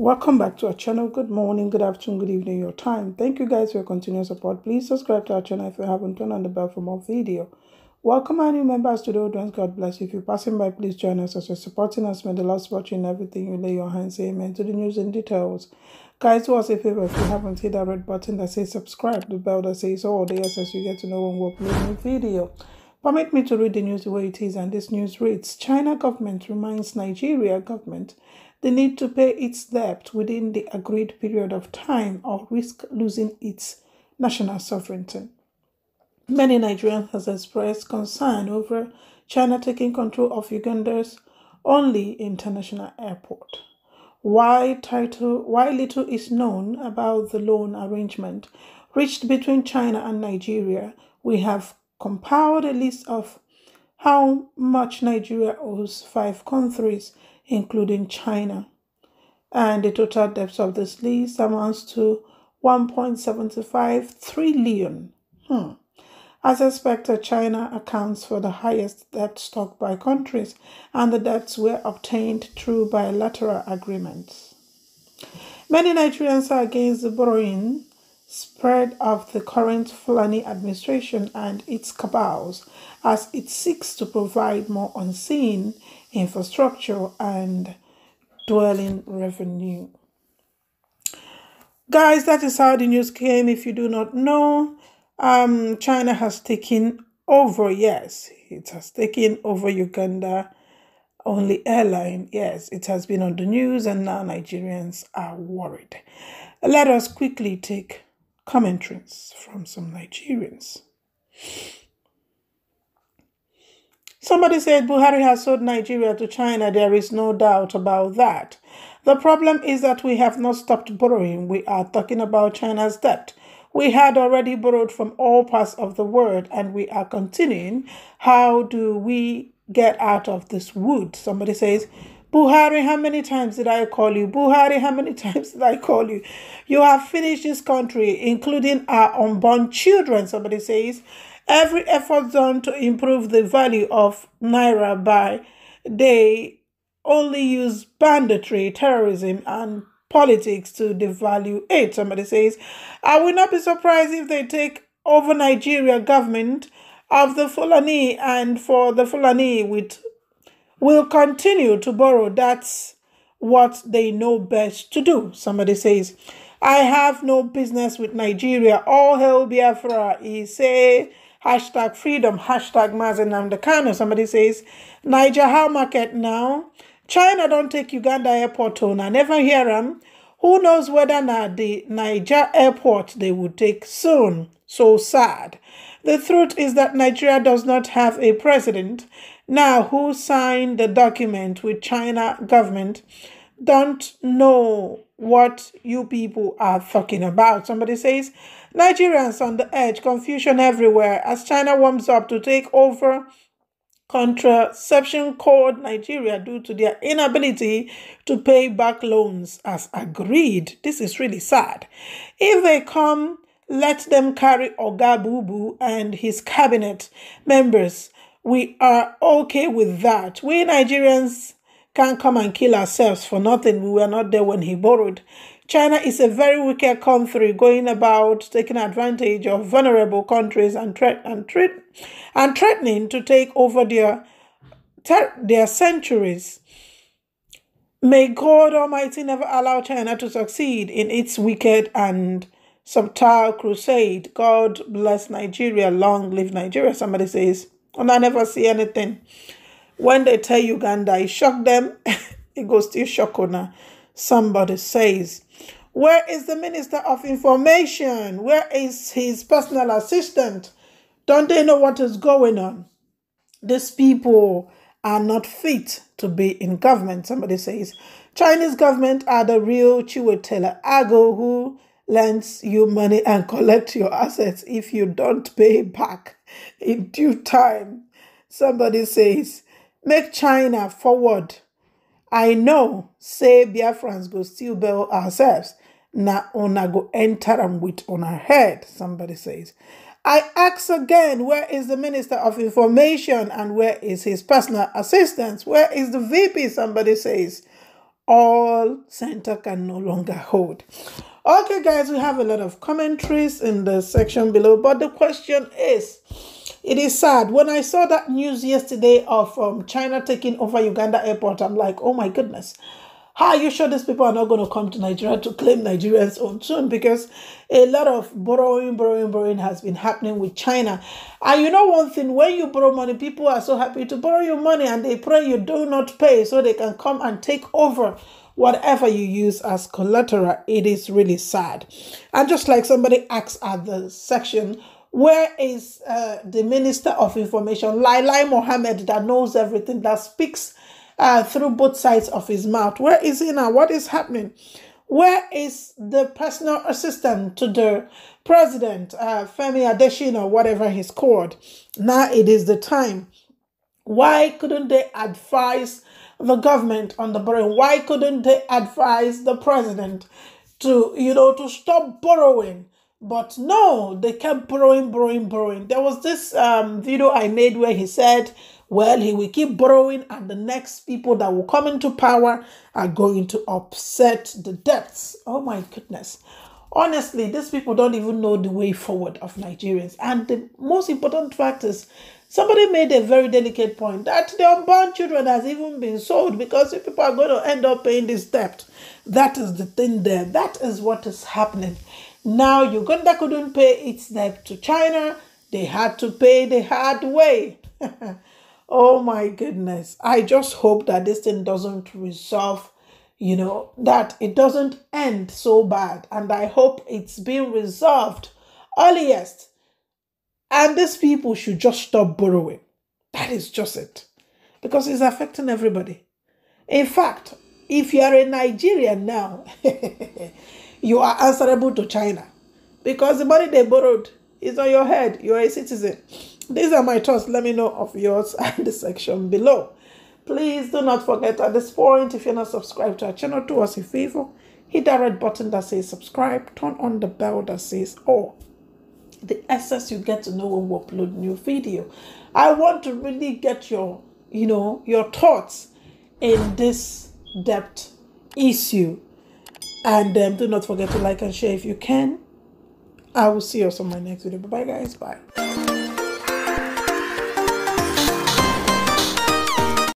Welcome back to our channel. Good morning, good afternoon, good evening, your time. Thank you guys for your continued support. Please subscribe to our channel if you haven't turned on the bell for more video. Welcome our new members to the audience. God bless you. If you're passing by, please join us as you're supporting us. May the Lord support you in everything you lay your hands. Amen. To the news and details. Guys, do us a favor if you haven't hit that red button that says subscribe, the bell that says all the as you get to know when we upload new video. Permit me to read the news the way it is, and this news reads China government reminds Nigeria government the need to pay its debt within the agreed period of time or risk losing its national sovereignty. Many Nigerians have expressed concern over China taking control of Uganda's only international airport. Why, title, why little is known about the loan arrangement reached between China and Nigeria, we have compiled a list of how much Nigeria owes five countries including China. And the total debt of this list amounts to 1.75 trillion. Hmm. As expected, China accounts for the highest debt stock by countries, and the debts were obtained through bilateral agreements. Many Nigerians are against the borrowing spread of the current Fulani administration and its cabals as it seeks to provide more unseen infrastructure and dwelling revenue. Guys, that is how the news came. If you do not know, um, China has taken over, yes, it has taken over Uganda only airline. Yes, it has been on the news, and now Nigerians are worried. Let us quickly take commentaries from some Nigerians. Somebody said Buhari has sold Nigeria to China. There is no doubt about that. The problem is that we have not stopped borrowing. We are talking about China's debt. We had already borrowed from all parts of the world and we are continuing. How do we get out of this wood? Somebody says, Buhari, how many times did I call you? Buhari, how many times did I call you? You have finished this country, including our unborn children, somebody says. Every effort done to improve the value of Naira by they only use banditry, terrorism, and politics to devalue it. Somebody says, I will not be surprised if they take over Nigeria government of the Fulani and for the Fulani with will continue to borrow. That's what they know best to do. Somebody says, I have no business with Nigeria. All hell Biafra. He say hashtag freedom, hashtag Mazi Nnamdi Kanu. Somebody says, Niger, how market now? China don't take Uganda airport on. I never hear them. Who knows whether na the Niger airport they will take soon. So sad. The truth is that Nigeria does not have a president. Now, who signed the document with China government don't know what you people are talking about. Somebody says, Nigerians on the edge, confusion everywhere as China warms up to take over contraception called Nigeria due to their inability to pay back loans as agreed. This is really sad. If they come, let them carry Oga Bubu and his cabinet members. We are okay with that. We Nigerians can't come and kill ourselves for nothing. We were not there when he borrowed. China is a very wicked country going about taking advantage of vulnerable countries and, threat, and, threat, and threatening to take over their, their centuries. May God Almighty never allow China to succeed in its wicked and subtle crusade. God bless Nigeria. Long live Nigeria. Somebody says, and I never see anything. When they tell Uganda, it shock them. it goes still shock on Somebody says, Where is the Minister of Information? Where is his personal assistant? Don't they know what is going on? These people are not fit to be in government. Somebody says, Chinese government are the real Chiwetel Ago who lends you money and collect your assets if you don't pay back in due time. Somebody says, make China forward I know, say Biafrans go still bail ourselves. Na ona go enter them with on our head, somebody says. I ask again, where is the Minister of Information and where is his personal assistant? Where is the VP? Somebody says. all center can no longer hold. Okay, guys, we have a lot of commentaries in the section below, but the question is it is sad. When I saw that news yesterday of um, China taking over Uganda airport, I'm like, oh my goodness. How are you sure these people are not going to come to Nigeria to claim Nigeria's own soon? Because a lot of borrowing, borrowing, borrowing has been happening with China. And you know one thing, when you borrow money, people are so happy to borrow your money and they pray you do not pay so they can come and take over whatever you use as collateral. It is really sad. And just like somebody asked at the section, where is uh, the Minister of Information, Lai Mohammed, that knows everything, that speaks uh, through both sides of his mouth. Where is he now? What is happening? Where is the personal assistant to the president, uh, Femi Adesina, whatever he's called? Now it is the time. Why couldn't they advise the government on the borrowing? Why couldn't they advise the president to, you know, to stop borrowing? But no, they kept borrowing, borrowing, borrowing. There was this um, video I made where he said well, he will keep borrowing, and the next people that will come into power are going to upset the debts. Oh my goodness. Honestly, these people don't even know the way forward of Nigerians. And the most important fact is somebody made a very delicate point that the unborn children has even been sold because people are going to end up paying this debt. That is the thing there. That is what is happening. Now Uganda couldn't pay its debt to China. They had to pay the hard way. Oh my goodness. I just hope that this thing doesn't resolve, you know, that it doesn't end so bad. And I hope it's being resolved earliest. And these people should just stop borrowing. That is just it. Because it's affecting everybody. In fact, if you are a Nigerian now, you are answerable to China. Because the money they borrowed is on your head. You're a citizen. These are my thoughts. Let me know of yours in the section below. Please do not forget at this point, if you're not subscribed to our channel, do us a favor. Hit that red button that says subscribe. Turn on the bell that says all. The access you get to know when we upload new video. I want to really get your, you know, your thoughts in this debt issue. And um, do not forget to like and share if you can. I will see you on my next video. Bye, bye guys. Bye.